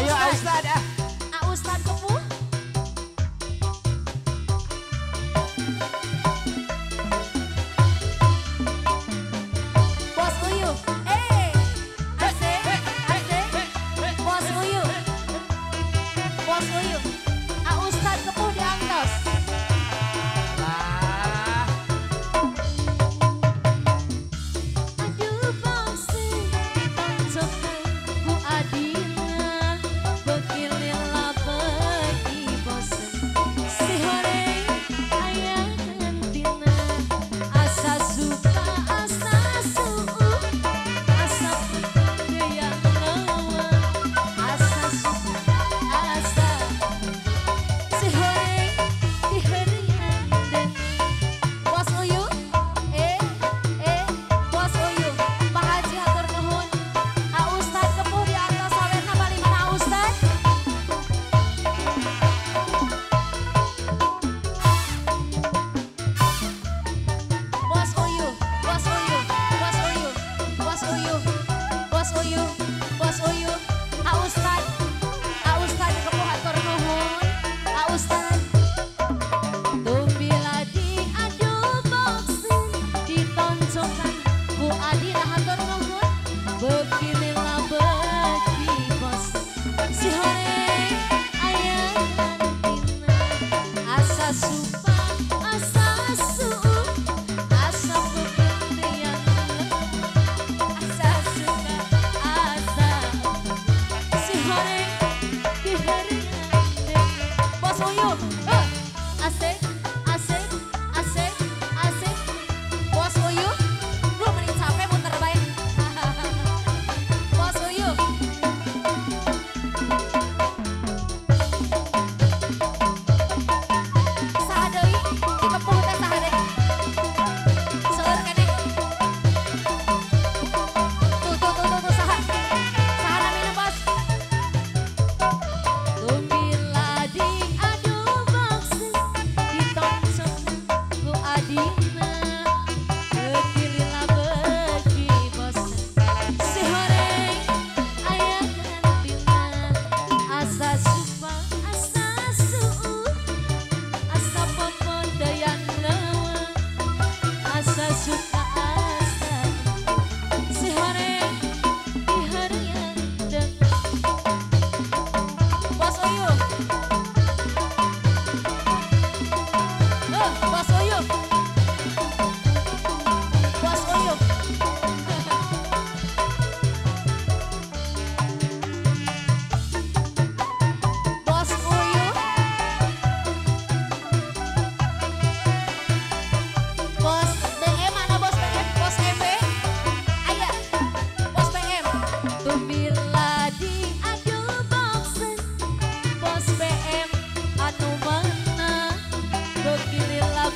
Ayo Ustaz. Ya. uyuh, bos uyuh, bos uyuh, Pak Ustadz.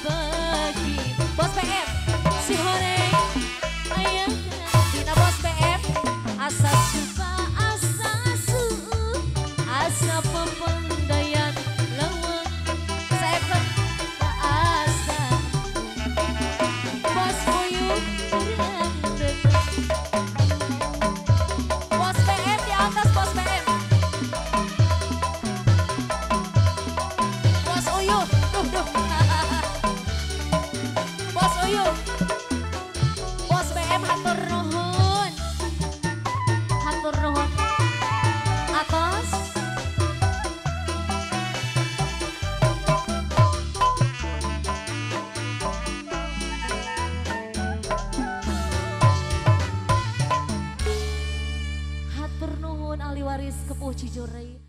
but Ayo. Bos BM hatur nuhun. Hatur nuhun. Atas. Hatur nuhun ahli waris kepuh cijore.